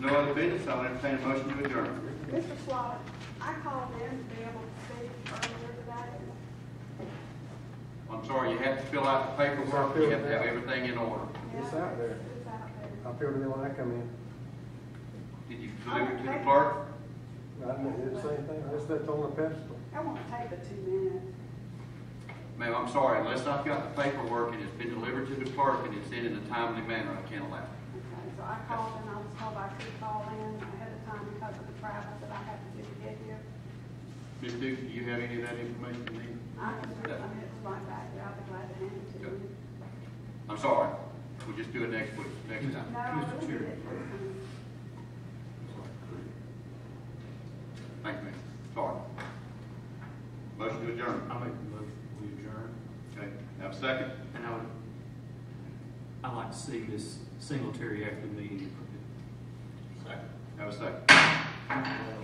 there's no other business, I'll entertain a motion to adjourn. Mr. Slaughter, I called in to be able to speak earlier today. I'm sorry, you have to fill out the paperwork, you have to have everything in order. It's out there. It's out there. I filled it in when I come in. Did you deliver it to the clerk? I didn't do the same thing, I just left on the pedestal. It won't take but two minutes. Ma'am, I'm sorry, unless I've got the paperwork and it's been delivered to the clerk and it's in in a timely manner, I can't allow it. Okay, so I called and I was told I could call in ahead of time because of the travel that I had to do to get here. Ms. Duke, do you have any of that information you need? I can, do it. I mean, it's right back there. I'll be glad to hand it to Good. you. I'm sorry, we'll just do it next week, next time. No, I Mr. will Chair. get it this time. Thank you, ma'am. Sorry. Motion to adjourn. I make the motion, we adjourn. Okay, have a second? And I would, I'd like to see Miss Singletary after the meeting. Second. Have a second.